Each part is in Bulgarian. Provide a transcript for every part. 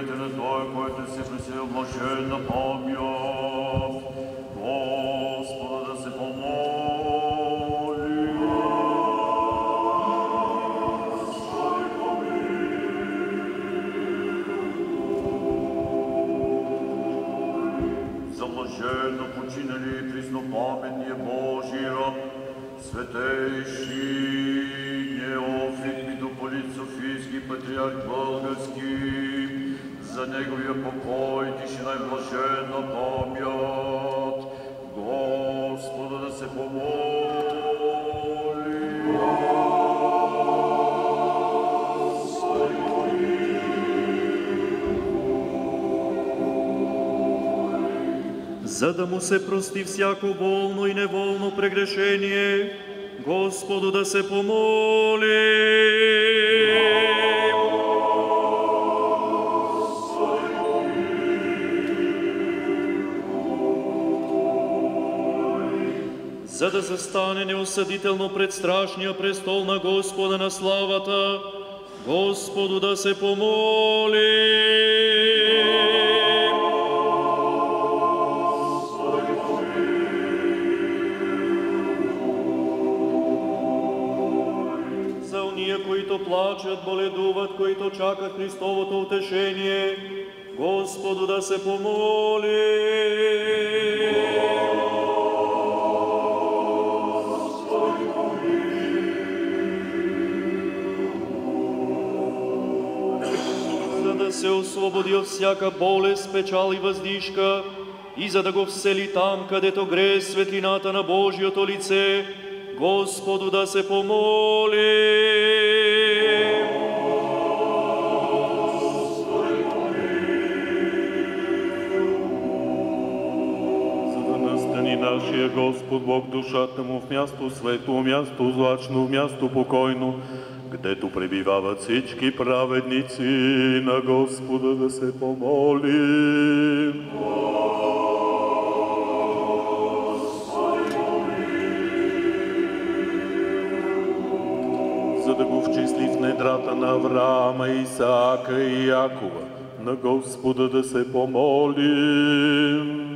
греховете на Той, който се присел блаженна памят. Господа да се помоли. За блаженно починали преснопаметния Божий раб, святейший за да му се прости всяко волно и неволно прегрешение, Господу да се помоли. За да застане неосъдително пред страшния престол на Господа на славата, Господу да се помоли. Които чакат Христовото утешение, Господу да се помоли. За да се освободи от всяка болест, печал и въздишка, и за да го всели там, където грее светлината на Божието лице, Господу да се помоли. Нашия Господ Бог душата му в място светло, място злачно, място покойно, където пребивават всички праведници на Господа да се помолим. За да го вчисли в недрата на Авраама, Исаака и Якова, на Господа да се помолим.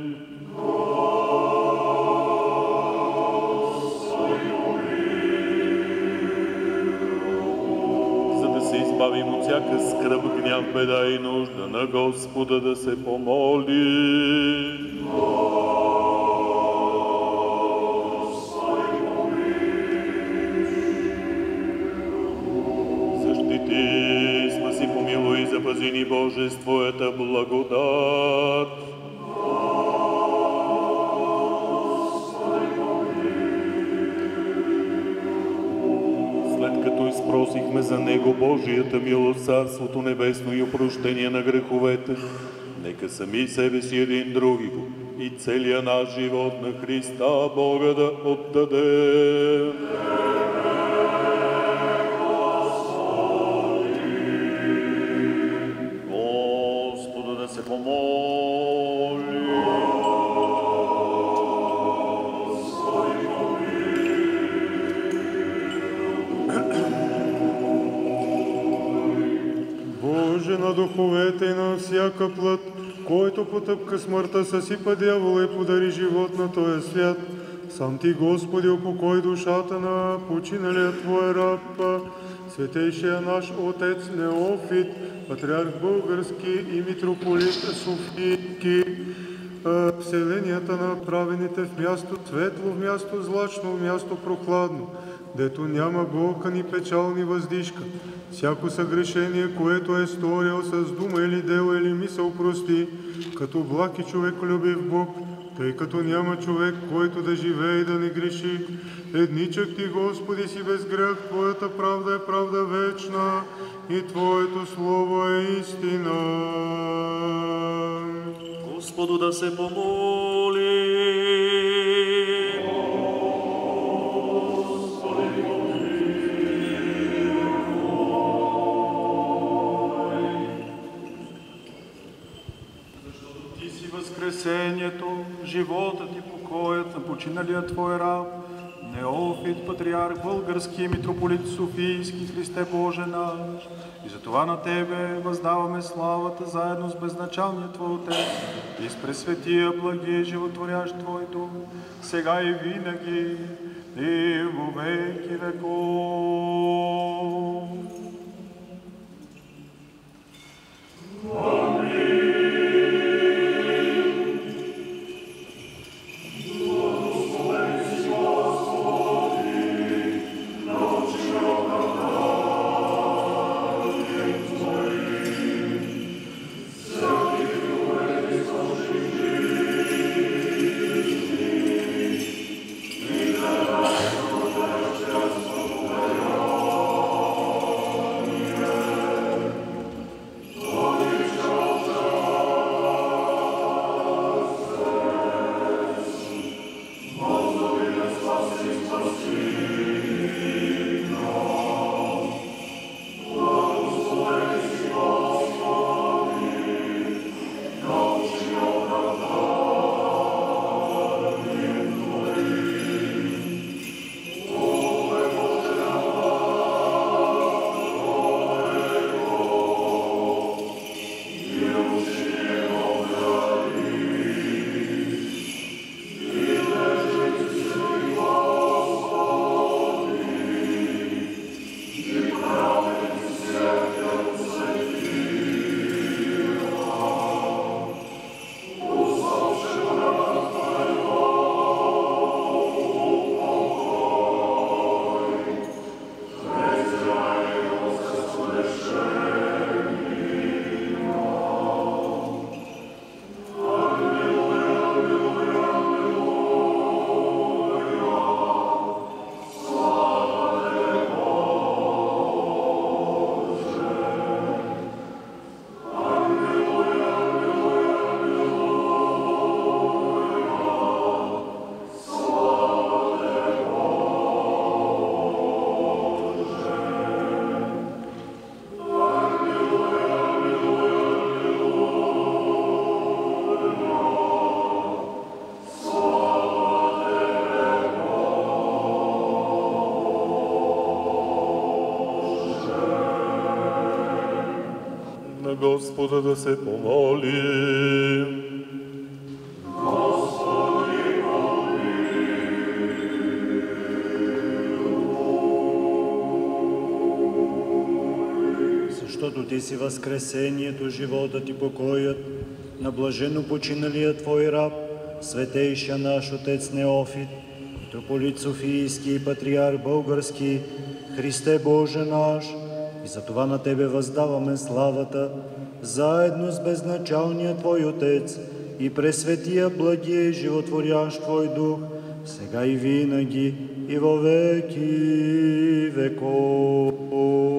Всяка скръп, гняв, беда и нужда на Господа да се помоли. Защити, спаси, помилуй запази ни Боже Твоята благодат. Изпросихме за Него Божията милост, Царството Небесно и опрощение на греховете, нека сами себе си един други го и целия наш живот на Христа Бога да отдадем. Всяка плът, който потъпка смъртта, съсипа дявола и подари живот на този свят. Сам ти, Господи, упокой душата на починалия Твой раб, светейшия наш Отец Неофит, патриарх български и митрополит Софийки, вселенията на правените в място светло, в място злачно, в място прохладно, дето няма болка ни печал ни въздишка. Всяко съгрешение, което е сторил с дума или дело или мисъл, прости, като благ и човеколюбив Бог, тъй като няма човек, който да живее и да не греши. Едничък ти, Господи, си без грях, Твоята правда е правда вечна и Твоето Слово е истина. Господу да се помоли. Възкресението, животът и покоят на починалия Твой раб, Неофит, патриарх български, митрополит Софийски, Христе Боже наш. И за това на Тебе въздаваме славата заедно с безначалния Твой Отец и с пресветия, благия, животворящ Твой Дух, сега и винаги, и во веки веков. Господа да се помолим. Защото Ти си възкресението, животът и покоят на блажено починалия Твой раб, светейшия наш Отец Неофит, митрополит Софийски и патриарх български, Христе Боже наш, и за това на Тебе въздаваме славата, заедно с безначалния Твой Отец и пресветия благия и животворящ Твой Дух, сега и винаги и во веки веков.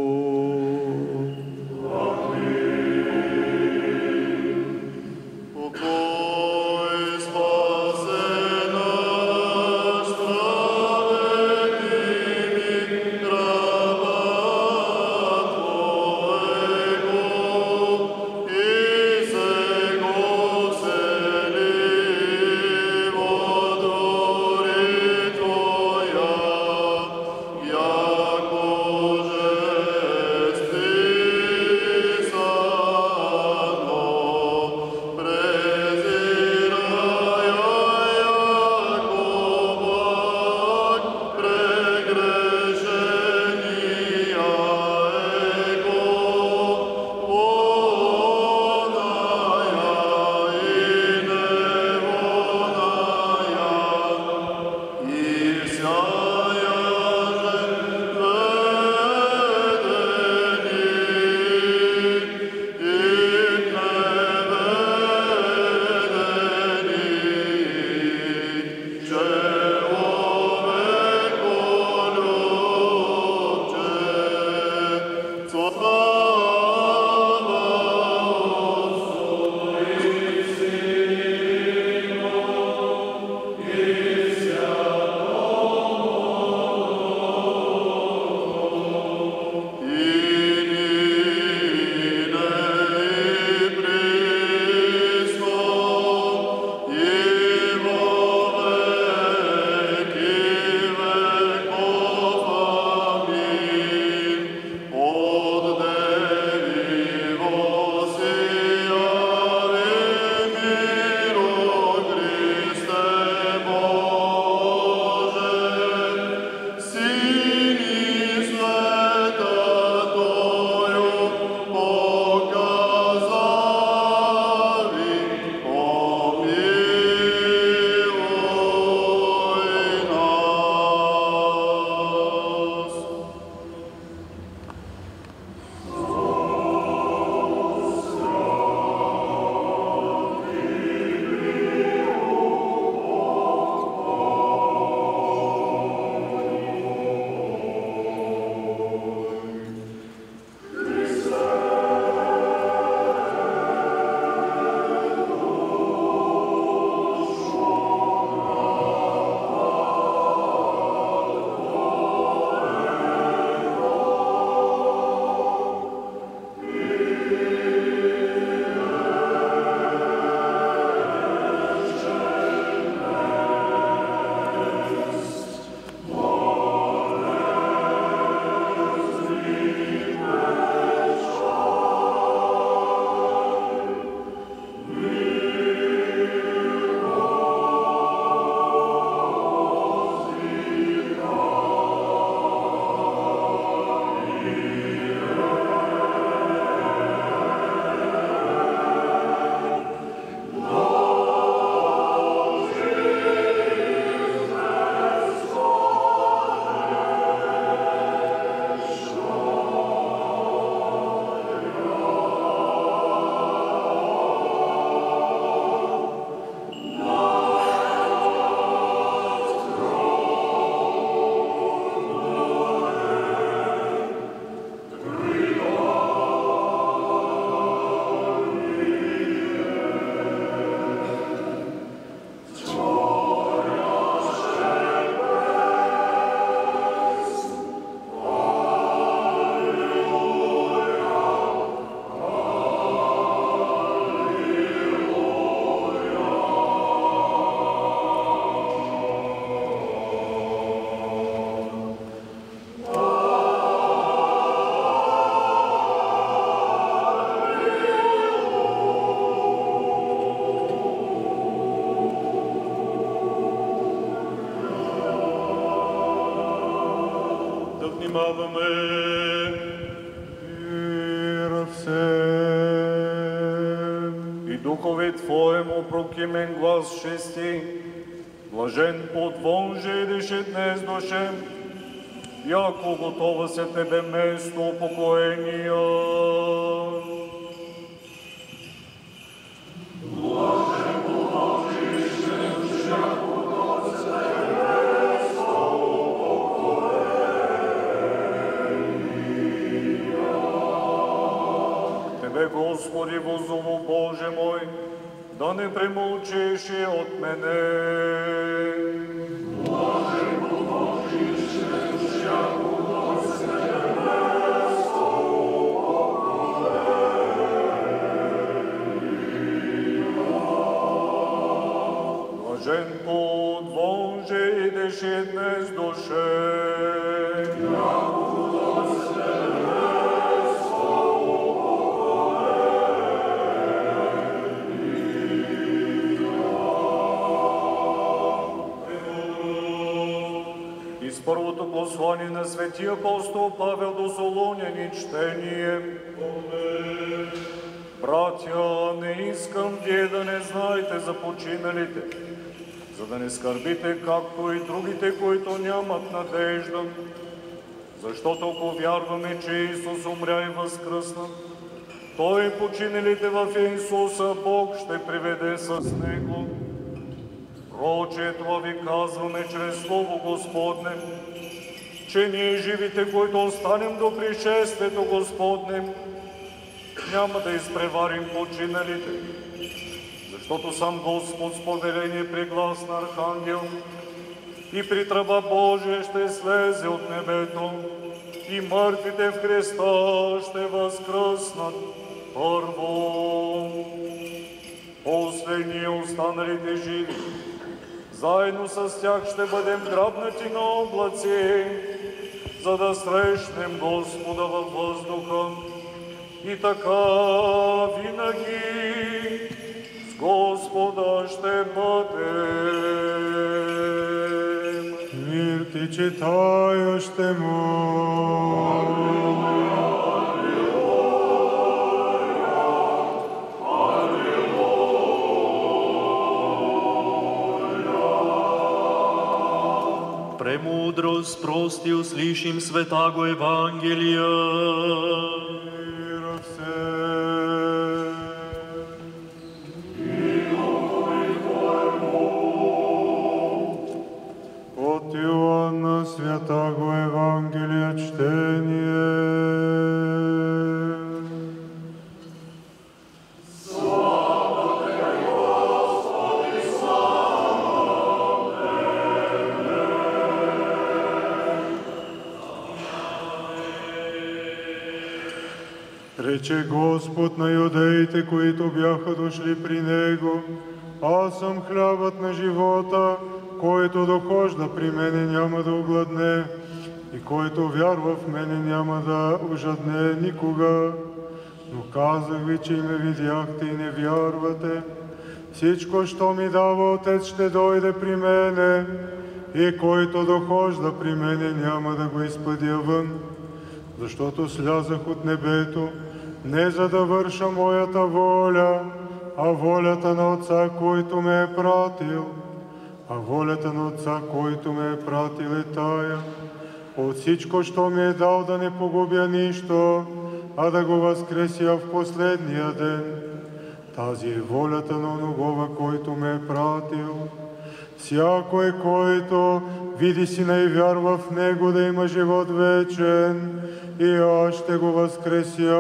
Яко готова се Тебе место упокоения. Тебе, Господи, возову Боже мой, да не премълчиш и от мене. Послание на светия апостол Павел до Солоняни чтение. Братя, не искам вие да не знаете за починалите, за да не скърбите, както и другите, които нямат надежда. Защото ако вярваме, че Исус умря и възкръсна, Той починалите в Исуса Бог ще приведе с Него. Проче, това ви казваме чрез Слово Господне, ние живите, които останем до пришествието Господне, няма да изпреварим починалите, защото сам Господ с повеление при глас на Архангел и при тръба Божия ще слезе от небето и мъртвите в Христа ще възкръснат първо. После ние останалите живи, заедно с тях ще бъдем грабнати на облаци, за да срещнем Господа във въздуха. И така винаги с Господа ще бъдем. Мир ти читающему. Премудрост прости услышим святаго Евангелия. Рече Господ на юдеите, които бяха дошли при Него, Аз съм хлябът на живота, който дохожда при мене няма да огладне, и който вярва в мене няма да ожадне никога. Но казах ви, че ме видяхте и не вярвате. Всичко, що ми дава Отец, ще дойде при мене, и който дохожда при мене няма да го изпъдя вън защото слязах от небето, не за да върша моята воля, а волята на Отца, който ме е пратил. А волята на Отца, който ме е пратил е тая. От всичко, що ми е дал да не погубя нищо, а да го възкреся в последния ден. Тази е волята на оногова, който ме е пратил. Всякой, който види сина и вярва в него да има живот вечен, и аз ще го възкреся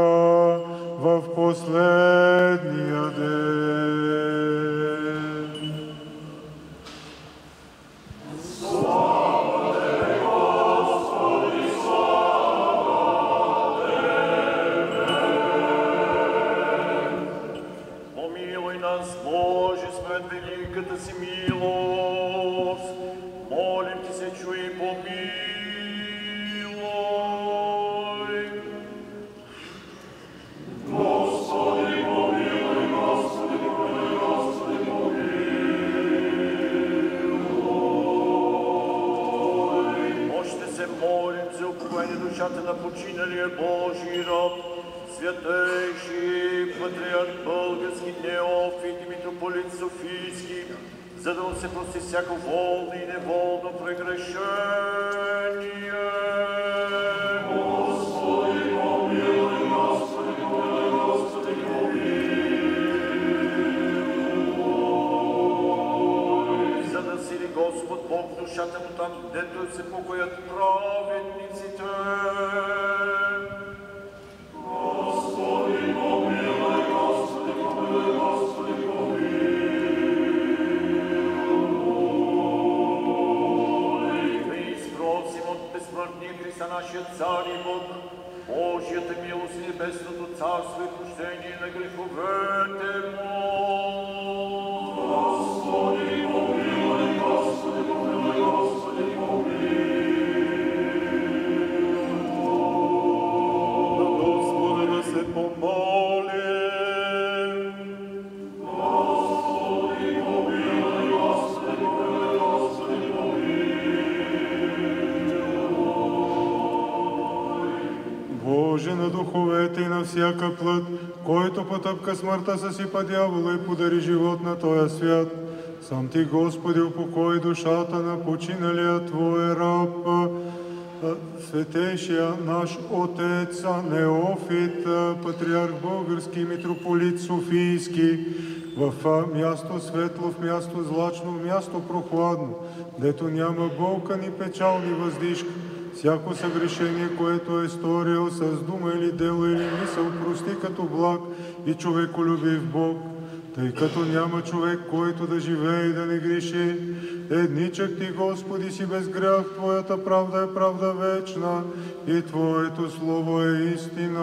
в последния ден. Святейший патриарх български Неофит митрополит Софийски, за да му се прости всяко волно и неволно прегрешение. за да сили Господ Бог душата му там, дето се покоят праведниците. Безсмъртния Христа нашия цар и Бог, Божията милост и небесното царство и прощение на греховете му. Духовете и на всяка плът, който потъпка смъртта съсипа дявола и подари живот на този свят. Сам ти, Господи, упокой душата на починалия Твой раб, светейшия наш Отец Неофит, патриарх български, митрополит Софийски, в място светло, в място злачно, в място прохладно, дето няма болка ни печал ни въздишка, Всяко съгрешение, което е сторил с дума или дело или мисъл, прости като благ и човеколюбив Бог, тъй като няма човек, който да живее и да не греши. Едничък Ти, Господи, си без грях, Твоята правда е правда вечна и Твоето Слово е истина.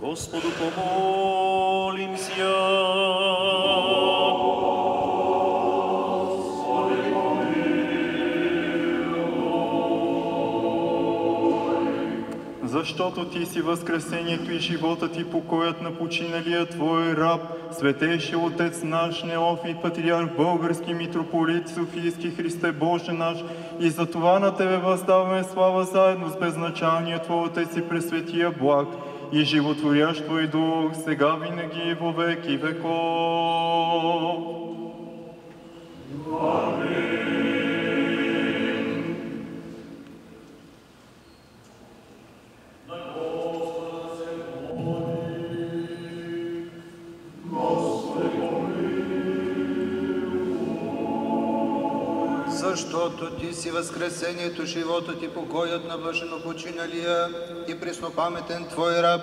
Господу помолим ся. Защото Ти си възкресението и животът и покоят на починалия Твой раб, светейши Отец наш, Неофит, патриарх, български митрополит, Софийски Христе Боже наш, и за това на Тебе въздаваме слава заедно с безначалния Твой Отец и Пресветия благ, и животворящ Твой Дух, сега винаги и во веки веков. Защото Ти си възкресението, животът и покоят на блажено починалия и преснопаметен Твой раб,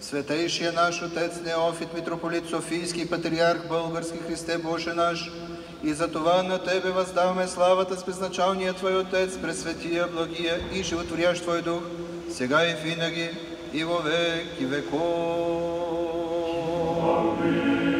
Светейшия наш Отец Неофит, митрополит Софийски, патриарх български Христе Боже наш, и за това на Тебе въздаваме славата с безначалния Твой Отец, пресветия, благия и животворящ Твой Дух, сега и винаги, и во веки веков. Яко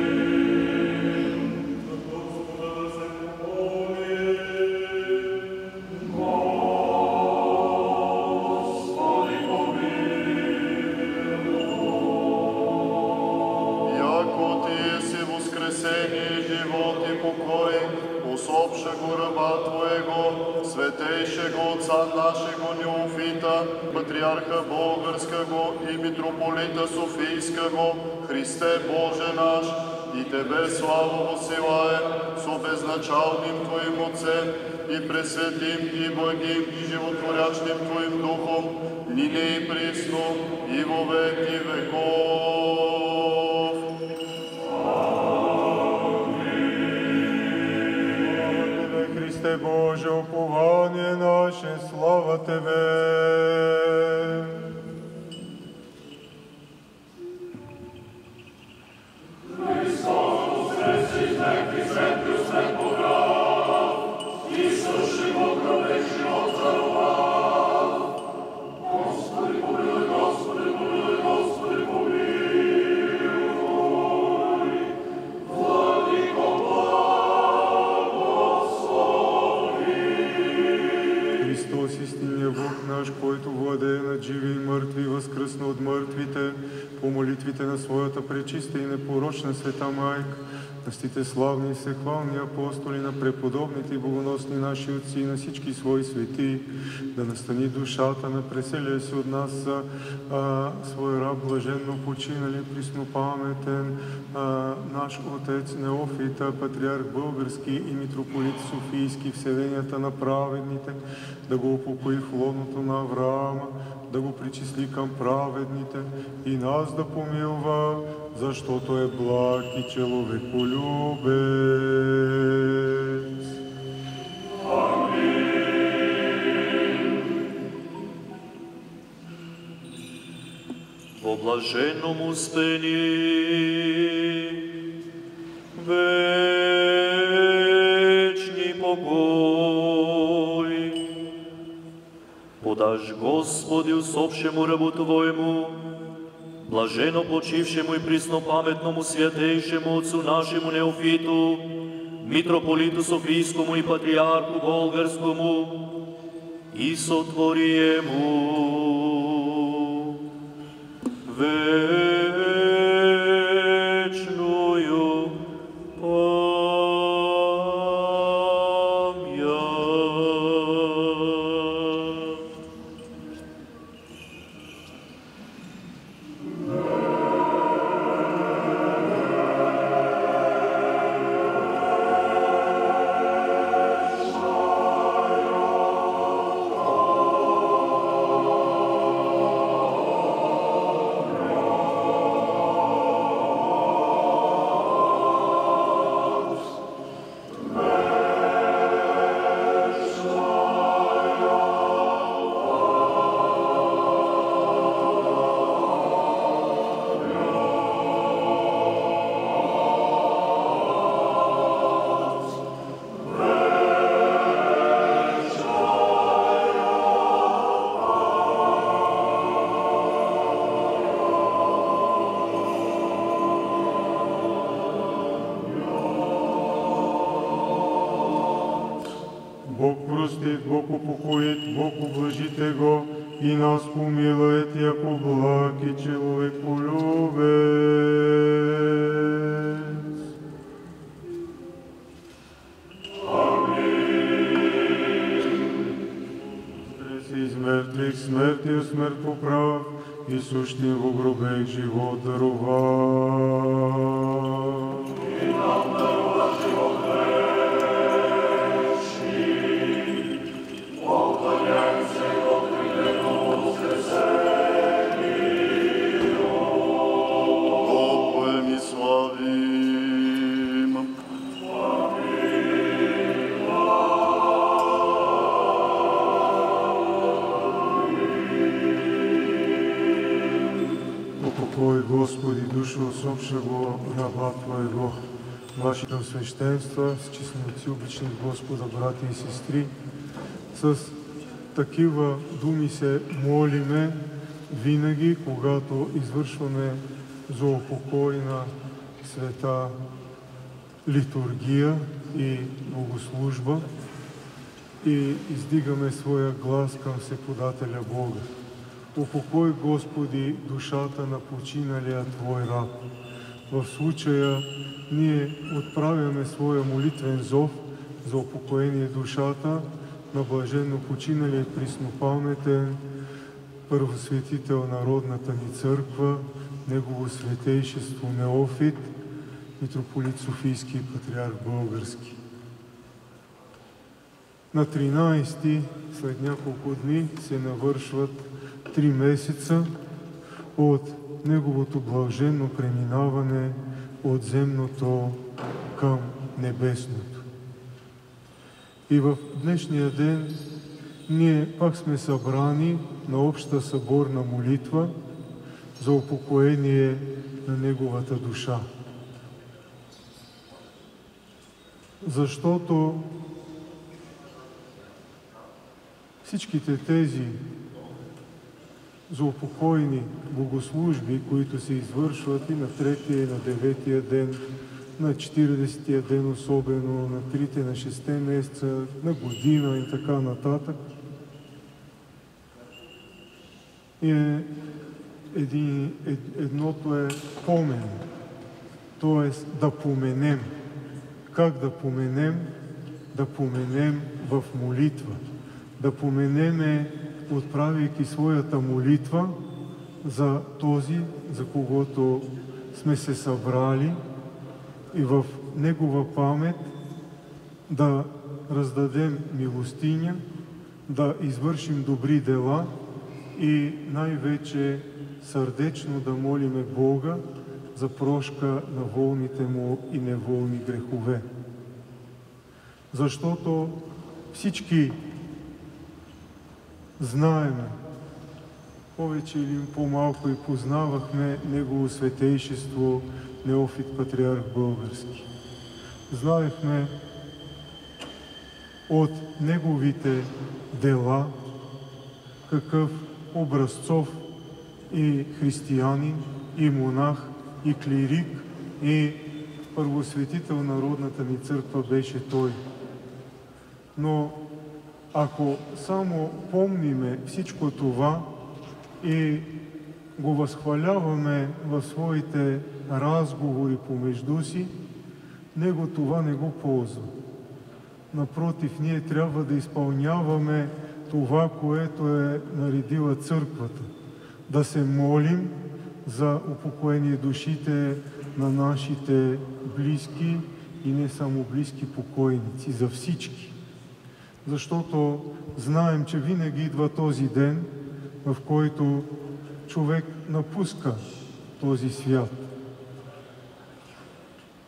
Софийского, Христе Боже наш, и Тебе славу посилаем со безначалним Твоим Отцем и пресветим и благим и животворящим Твоим Духом, нине и присно и во веки веков. Христе Боже, молитвите на своята пречиста и непорочна света Майка, на стите славни и всехвални апостоли, на преподобните и богоносни наши отци, на всички свои свети, да настани душата на преселия се от нас а, свой раб, блаженно починали, приснопаметен, а, наш отец Неофита, патриарх български и митрополит Софийски, вселенията на праведните, да го упокои в лоното на Авраама, да го причисли към праведните и нас да помилва, защото е благ и човеколюбец. Во блаженном успении вечни Подаж Господи усопшему рабу Твоему, блажено почившему и приснопаметному святейшему Отцу нашему Неофиту, митрополиту Софийскому и патриарху Болгарскому, и сотвориему вечную Треси из мертвых смертью смерть поправ, и сущим во гробе живот дарова. Усопшего раба Твоего, вашето свещенства, с честноци, обични Господа, брати и сестри, с такива думи се молиме винаги, когато извършваме за упокой на света литургия и богослужба и издигаме своя глас към Всеподателя Бога. Упокой, Господи, душата на починалия Твой раб. В случая ние отправяме своя молитвен зов за упокоение душата на блаженно починалия приснопаметен първосветител Народната ни църква, Негово светейшество Неофит, митрополит Софийски и патриарх Български. На 13 след няколко дни се навършват три месеца от неговото блаженно преминаване от земното към небесното. И в днешния ден ние пак сме събрани на обща съборна молитва за упокоение на неговата душа. Защото всичките тези заупокойни богослужби, които се извършват и на третия, и на деветия ден, на 40-тия ден особено, на трите, на шесте месеца, на година и така нататък. Е, един, ед, едното е помен т.е. да поменем. Как да поменем? Да поменем в молитва. Да поменеме, отправяйки своята молитва за този, за когото сме се събрали и в Негова памет да раздадем милостиня, да извършим добри дела и най-вече сърдечно да молиме Бога за прошка на волните му и неволни грехове. Защото всички знаеме, повече или по-малко и познавахме Негово светейшество Неофит Патриарх Български. Знаехме от Неговите дела какъв образцов и християнин, и монах, и клирик, и първосветител на родната ни църква беше той. Но ако само помниме всичко това и го възхваляваме в своите разговори помежду си, него това не го ползва. Напротив, ние трябва да изпълняваме това, което е наредила църквата. Да се молим за упокоение душите на нашите близки и не само близки покойници, за всички. Защото знаем, че винаги идва този ден, в който човек напуска този свят.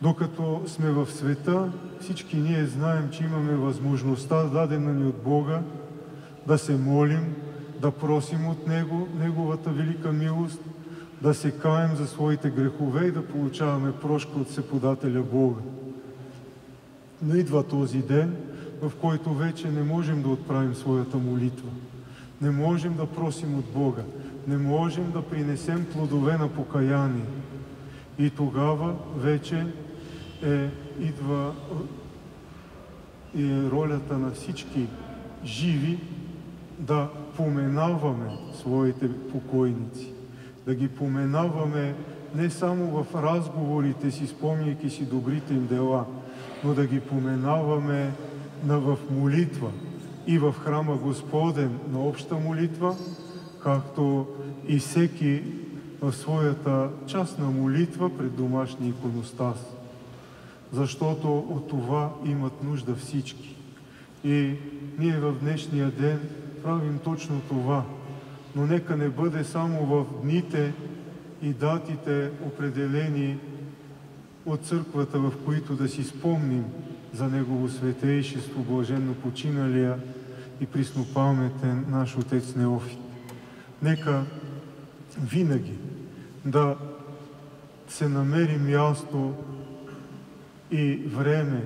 Докато сме в света, всички ние знаем, че имаме възможността, дадена ни от Бога, да се молим, да просим от Него, Неговата велика милост, да се каем за своите грехове и да получаваме прошка от Всеподателя Бога. Но идва този ден, в който вече не можем да отправим своята молитва. Не можем да просим от Бога. Не можем да принесем плодове на покаяние. И тогава вече е, идва е ролята на всички живи да поменаваме своите покойници. Да ги поменаваме не само в разговорите си, спомняйки си добрите им дела, но да ги поменаваме на в молитва и в храма Господен на обща молитва, както и всеки в своята частна молитва пред домашния иконостас. Защото от това имат нужда всички. И ние в днешния ден правим точно това. Но нека не бъде само в дните и датите определени от църквата, в които да си спомним за Негово светейшество, блаженно починалия и приснопаметен наш Отец Неофит. Нека винаги да се намери място и време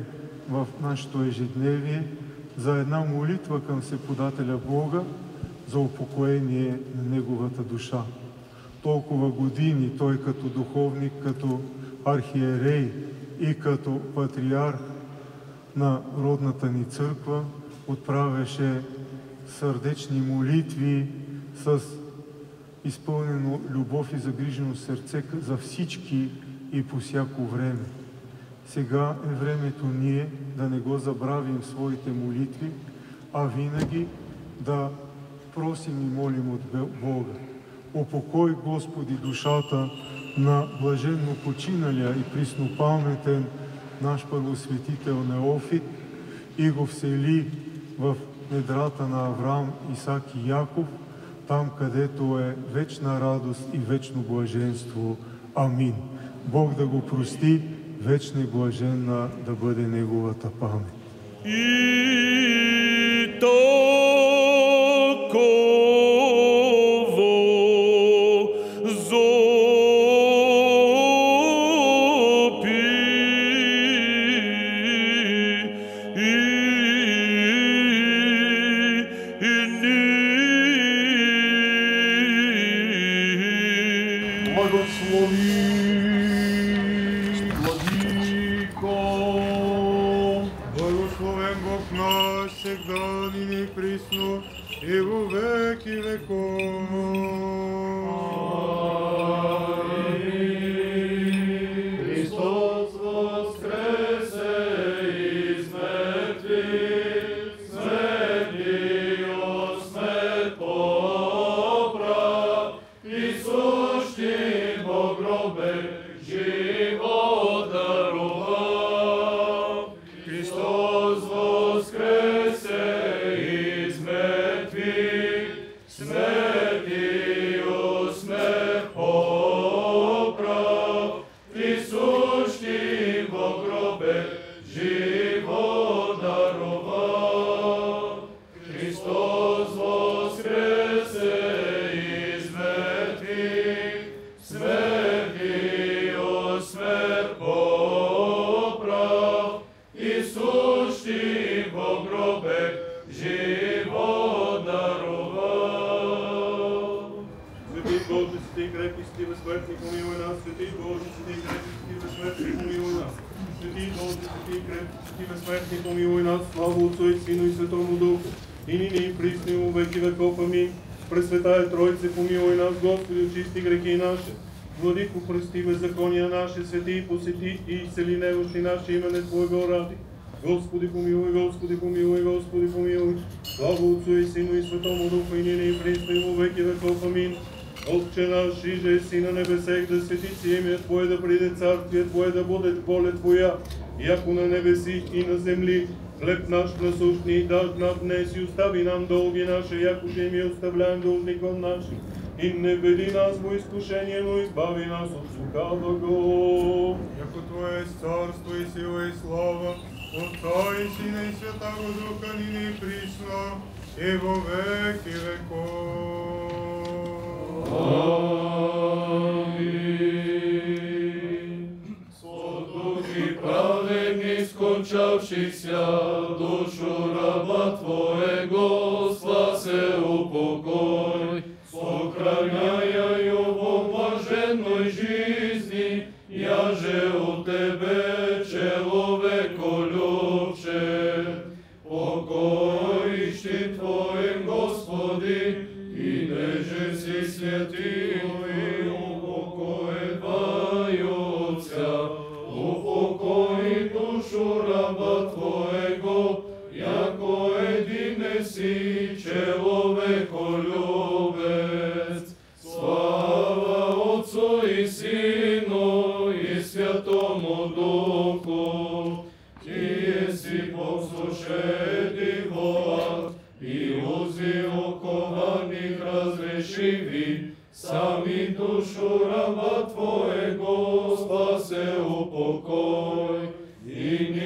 в нашето ежедневие за една молитва към Всеподателя Бога за упокоение на Неговата душа. Толкова години той като духовник, като архиерей и като патриарх на родната ни църква отправяше сърдечни молитви с изпълнено любов и загрижено сърце за всички и по всяко време. Сега е времето ние да не го забравим своите молитви, а винаги да просим и молим от Бога. Опокой, Господи, душата на блаженно починалия и приснопаметен наш първосветител Неофит и го всели в недрата на Авраам, Исак и Яков, там където е вечна радост и вечно блаженство. Амин. Бог да го прости, вечна и блаженна да бъде Неговата памет. И таково царствие Твое, да буде воля Твоя, яко на небеси и на земли. Хлеб наш насущний даж нам днес и остави нам долги наши, яко же ми оставляем должником нашим. И не веди нас во искушение, но избави нас от лукавого. Яко Твое есть царство и сила и слава, Отца и Сина и Святаго Духа, ныне и присно, и во веки веков. Духи праведни, скончавшихся, душу раба Твоего, спасе упокой. Сохраняя Твоего спасе упокой, и нине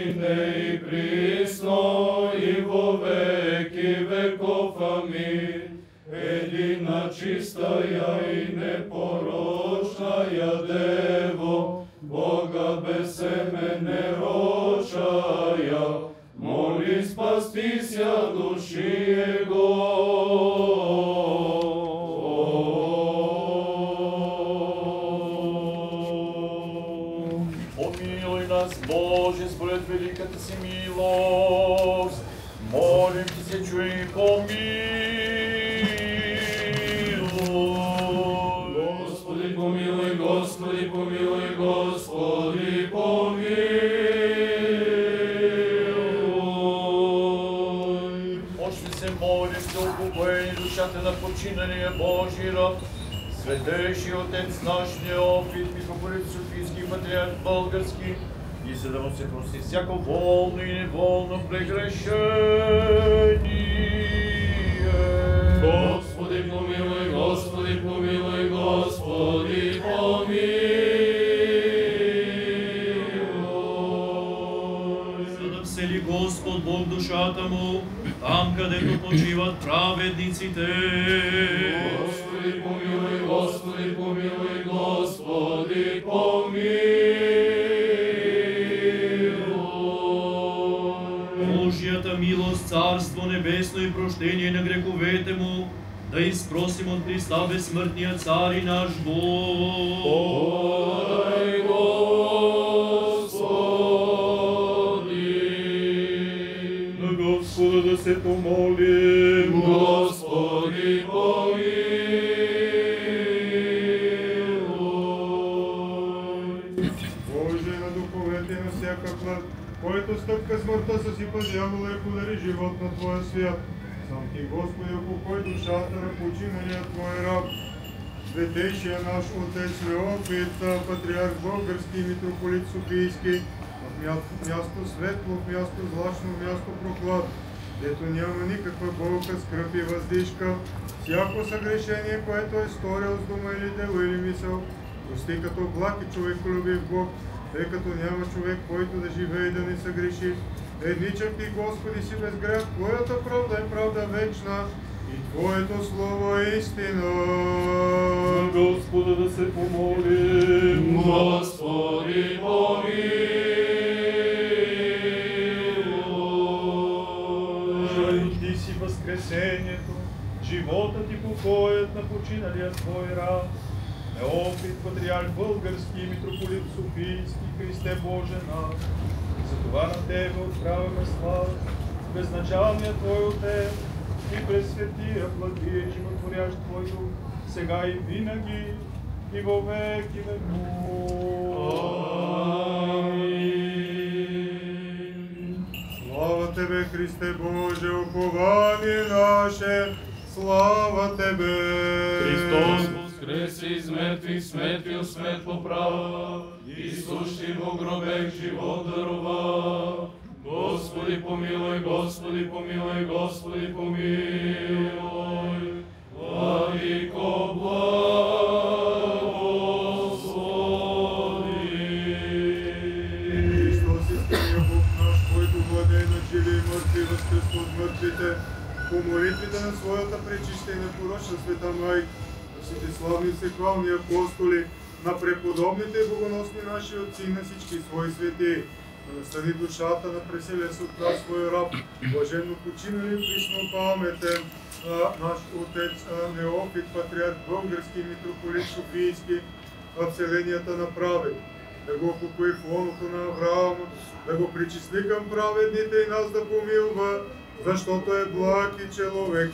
Светейший Отец наш Неофит, митрополит Софийски патриарх български, и за да му се прости всяко волно и неволно прегрешение. Божията милост, Царство Небесно и прощение на греховете му, да изпросим от Христа безсмъртния Цар и наш Бог. Господи! На Господа да се помолим. Стъпка смъртта съсипа дявола и подари живот на Твоя свят. Сам Ти, Господи, упокой душата на починалия Твой раб. Светейшия наш Отец Леофит, патриарх български митрополит Софийски, в място, светло, в място злачно, в място проклад, дето няма никаква болка, скръп и въздишка, всяко съгрешение, което е сторил с дума или дело или мисъл, прости като благ и човеколюбив Бог, тъй като няма човек, който да живее и да не съгреши. Едничък ти, Господи, си без грях, Твоята правда е правда вечна и Твоето слово е истина. На Господа да се помолим. Господи, помилуй. Ти си възкресението, живота ти покоят на починалия твой раб. Неофит, патриарх български, митрополит Софийски, Христе Боже наш. Затова на Тебе отправяме слава, безначалния Твой Отец и през светия, благия и животворящ Твой Дух, сега и винаги, и во веки веков. Слава Тебе, Христе Боже, упование наше, слава Тебе! Христос воскресе из мертвих, сметвил сметло право, и сущий во гробех живот дарова. Господи помилуй, Господи помилуй, Господи помилуй. Владико благослови. Христос искрения Бог наш, който владее на живи и мъртви, възкръсва от мъртвите, по молитвите на своята пречища и непорочна света Майка, на всички славни и всехвални апостоли, на преподобните богоносни наши отци и на всички свои свети, да настани душата на преселен се от нас свой раб, блаженно починали присно паметен, наш отец Неофит, патриарх български митрополит Софийски, вселенията направи да го покои в лоното на Авраам, да го причисли към праведните и нас да помилва, защото е благ и човеколюбен.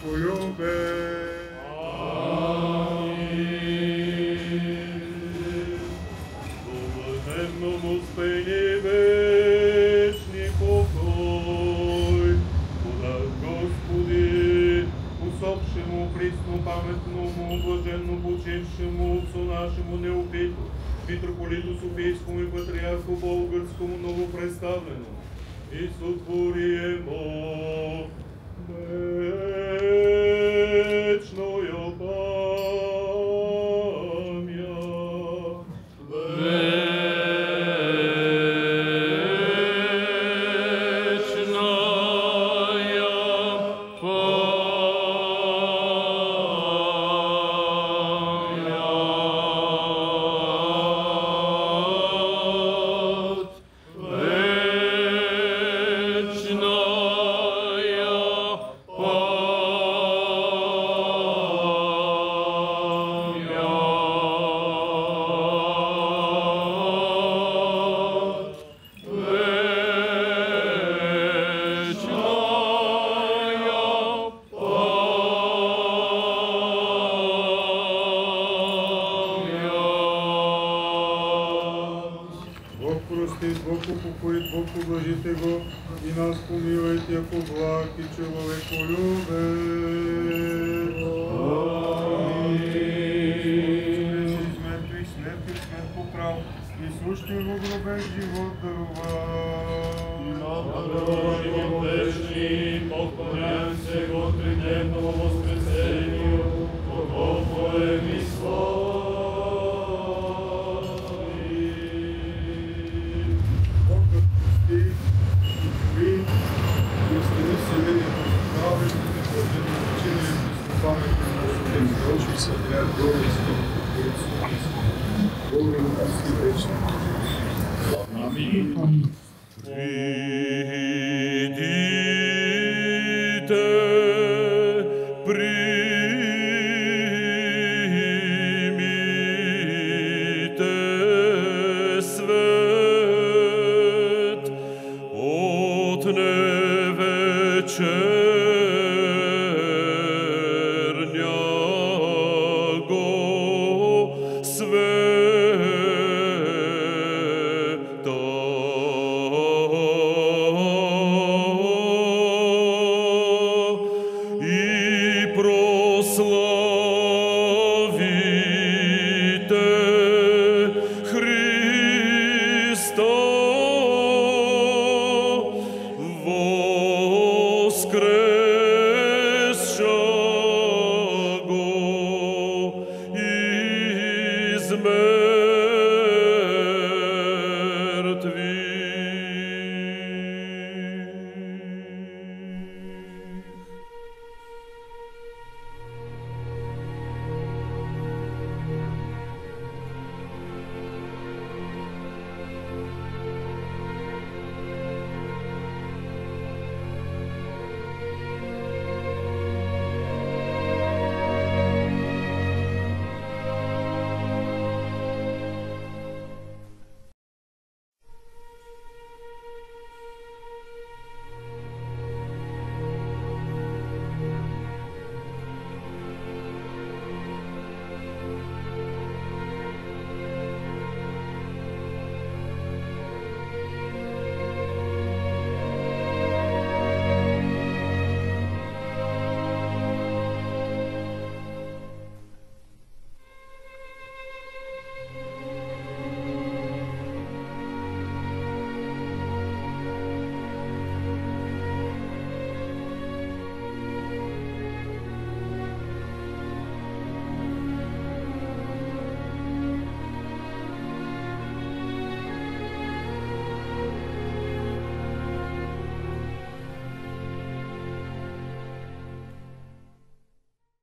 Блаженному неопиту, митрополиту Софийскому и патриарху българскому новопредставленому, и сотвориемо вечною и сущий во гробе живот дарова. Живот вечный, поклоняем се го тридневному